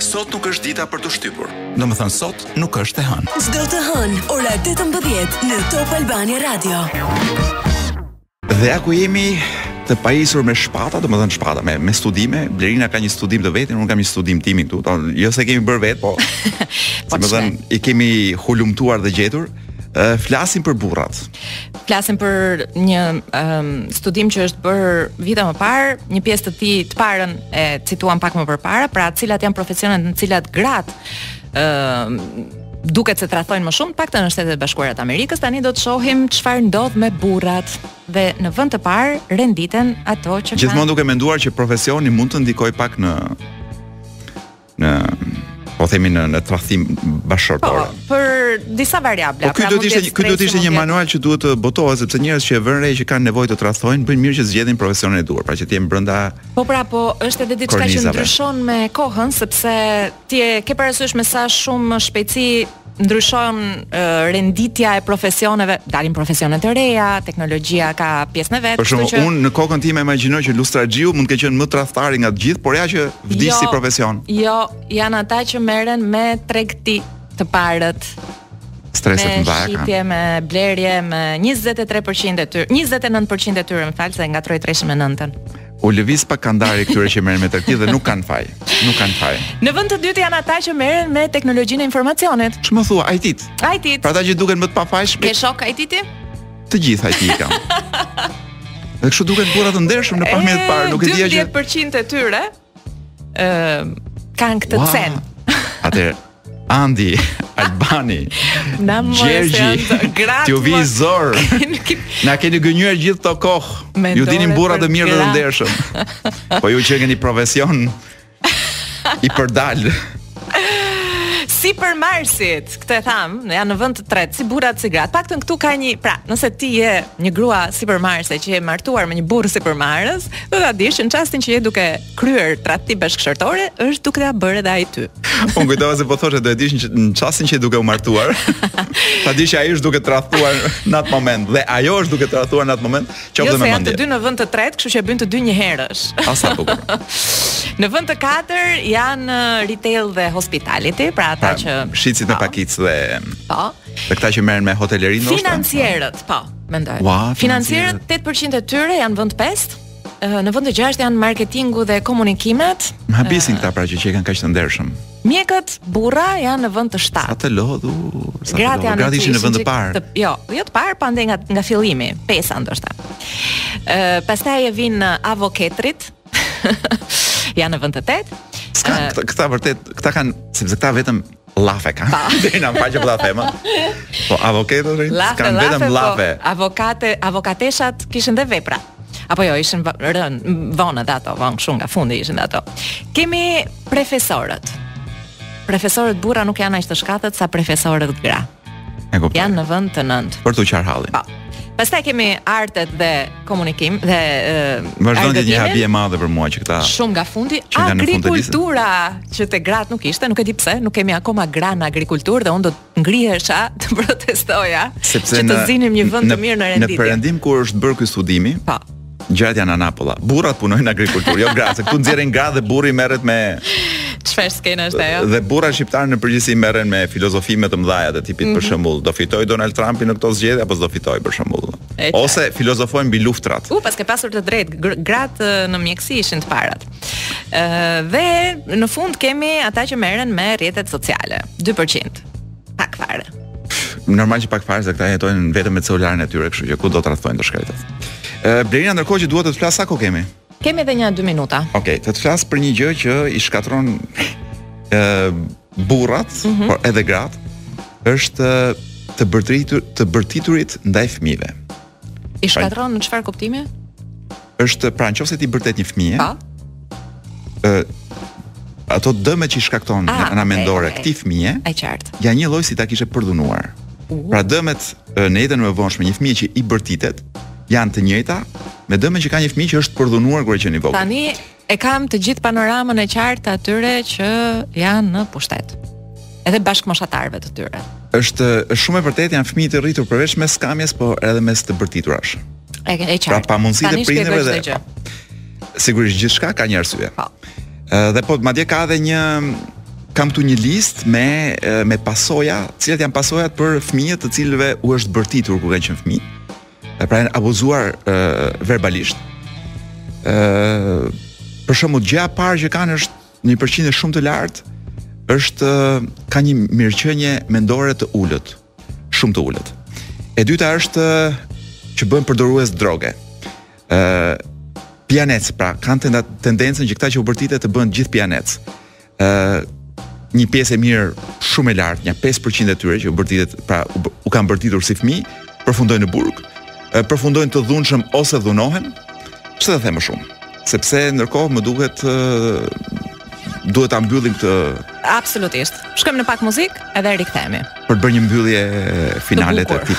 Sot nuk është dita për t'u shtypur. Domethënë sot nuk është e hënë. Çdo të hënë, ora 18 në Top Albania Radio. Dhe ku jemi të pajisur me shpata, domethënë shpata, me, me studime, Blerina ka një studim të vetin, unë kam një studim timin këtu, ta, jo se kemi bërë vetë, po, po si me thënë, i kemi hulumtuar dhe gjetur, flasim për burrat. Flasim për një um, studim që është bërë vite më parë, një pjesë të tij të parën e cituam pak më përpara, pra cilat janë profesionet në cilat gratë ë duket se tradhtojnë më shumë, të paktën në Shtetet e Bashkuara të Amerikës, tani do të shohim çfarë ndodh me burrat dhe në vend të parë renditen ato që kanë Gjithmonë duke menduar që profesioni mund të ndikojë pak në në po themi në në tradhti bashkëshortore. Po, për disa variabla. Po ky pra do të ishte ky do të ishte një manual që duhet të botohet sepse njerëz që e vënë re që kanë nevojë të tradhtojnë, bëjnë mirë që të zgjedhin profesionin e duhur, pra që të jenë brenda. Po pra, po është edhe diçka që ndryshon me kohën sepse ti e ke parasysh me sa shumë shpejtësi ndryshon renditja e profesioneve, dalin profesione të reja, teknologjia ka pjesën e vet. Kështu që... unë në kokën time imagjinoj që lustraxhiu mund të ketë qenë më tradhtari nga të gjithë, por ja që vdiq jo, si profesion. Jo, janë ata që merren me tregti të parët streset më vaja kanë. Me shitje me blerje me 23% e tyre, 29% e tyre më fal se ngatërrova treshin me nëntën. U lëviz pak kandari këtyre që merren me tregti dhe nuk kanë faj. Nuk kanë faj. Në vend të dytë janë ata që merren me teknologjinë e informacionit. Ç'më thua, IT-t? IT-t. Pra ata që duken më të pafajshëm. Ke shok IT-ti? Të gjithë IT i kam. Dhe kështu duken burra të ndershëm në pamje të parë, nuk e dija që 10% e tyre ë kanë këtë wow. cen. Atëherë Andi, Albani, Gjergji, t'ju vijë zor. Na keni gënjyer gjithë këtë kohë. Ju dinim burra të mirë dhe të ndershëm. Po ju qenkeni profesion i përdalë. Sipërmarrësit, këtë e thamë, në janë në vend të tretë, si burrat, si gratë. Paktën këtu ka një, pra, nëse ti je një grua sipërmarrëse, që je martuar me një burrë sipërmarrës, do ta dish, në çastin që je duke kryer tradhti bashkëshortore është duke ta bërë edhe ai ty. Unë kujtova se po thoshe do ta dish në çastin që je duke u martuar. Ta dish që ai është duke tradhtuar në atë moment dhe ajo është duke tradhtuar në atë moment, qoftë jo, me mendje. Jo, janë të dy në vend të tretë, kështu që e bëjnë të dy njëherësh. Ah sa bukur. në vend të katër janë uh, retail dhe hospitality, pra ata pra, që shitësit me pakicë dhe Po. Dhe këta që merren me hotelerinë ndoshta. Financierët, po, mendoj. Wow, financierët 8% e tyre janë vend 5. Në vend të gjashtë janë marketingu dhe komunikimet. Më habisin këta pra që qekan kaq të ndershëm. Mjekët burra janë në vend të shtatë. Sa të lodhu, sa të lodhu. Gratë ishin në vend të parë. Jo, jo të parë, po nga nga fillimi, pesa ndoshta. Ë, pastaj vijnë avokatërit. janë në vend të tetë. Ska, këta, këta vërtet, këta kanë, sepse këta vetëm Llafe kanë. Dhe në faqe po ta them. Po avokatërit. Llafe, kanë vetëm po, llafe. Po, avokate, avokateshat kishin dhe vepra. Apo jo, ishin rën, vonë dhe ato, vonë shumë nga fundi ishin dhe ato. Kemi profesorët. Profesorët burra nuk janë aq të shkathët sa profesoret gra. E kuptoj. Janë në vend të nëntë. Për t'u qarë hallin. Po. Pastaj kemi artet dhe komunikim dhe vazhdon një habi e madhe për mua që këta. Shumë nga fundi agrikultura që te gratë nuk ishte, nuk e di pse, nuk kemi akoma gra në agrikulturë dhe unë do të ngrihesha të protestoja Sepse që të zinim një vend të mirë në renditje. Në perëndim kur është bërë ky studimi, pra. Po. Gjërat janë anapulla. Burrat punojnë në agrikulturë, jo gratë. Këtu nxjerrin gratë dhe burri merret me çfarë skene është ajo. Dhe burrat shqiptarë në përgjithësi merren me filozofi më të mëdhaja të tipit mm -hmm. për mhm. shembull, do fitojë Donald Trumpi në këto zgjedhje apo s'do fitojë për shembull. Ose filozofojnë mbi luftrat. U paske pasur të drejtë, gratë në mjekësi ishin të parat. Ëh dhe në fund kemi ata që merren me rrjetet sociale, 2%. Pak fare. Normal që pak fare se këta jetojnë vetëm me celularin e tyre, kështu që ku do tradhtojnë të shkretët. Ë Blerina ndërkohë që dua të të flas sa kohë kemi? Kemi edhe një 2 minuta. Okej, okay, të të flas për një gjë që i shkatërron ë burrat, mm -hmm. por edhe gratë, është të bërtitur të bërtiturit ndaj fëmijëve. I shkatërron në çfarë kuptimi? Është pra në qoftë se ti i bërtet një fëmije. Po. ë ato dëmet që i shkakton ah, nga ana okay, mendore okay. këtij fëmije. E qartë. Janë njëlloj si ta kishe përdhunuar. Uh -huh. Pra dëmet në jetën e mëvonshme një fëmije që i bërtitet janë të njëjta me dëmet që ka një fëmijë që është përdhunuar kur ka qenë i vogël. Tani E kam të gjithë panoramën e qartë të atyre që janë në pushtet. Edhe bashkëmoshatarëve të tyre. Është shumë e vërtetë janë fëmijë të rritur përveç mes skamjes, po edhe mes të bërtiturash. E, e qartë. Pra pamundësitë e prindërve dhe gjë. Sigurisht gjithçka ka një arsye. Po. Dhe po madje ka edhe një kam këtu një listë me me pasoja, cilat janë pasojat për fëmijët të cilëve u është bërtitur kur kanë qenë fëmijë. e pra janë abuzuar e, verbalisht. Ë për shembull gjëja e parë që kanë është në një përqindje shumë të lartë është ka një mirëqenie mendore të ulët, shumë të ulët. E dyta është që bëhen përdorues droge. Ë pianec, pra kanë tendencën që këta që u bërtitet të bëhen gjithë pianec. ë një pjesë e mirë shumë e lartë, një 5% e tyre që u bërtitet, pra u, u kanë bërtitur si fëmijë, përfundojnë në burg, përfundojnë të dhunshëm ose dhunohen. S'di të them më shumë? Sepse ndërkohë më duhet, duhet ta mbyllim këtë Absolutisht. Shkojmë në pak muzikë edhe rikthehemi. Për të bërë një mbyllje finale të këtij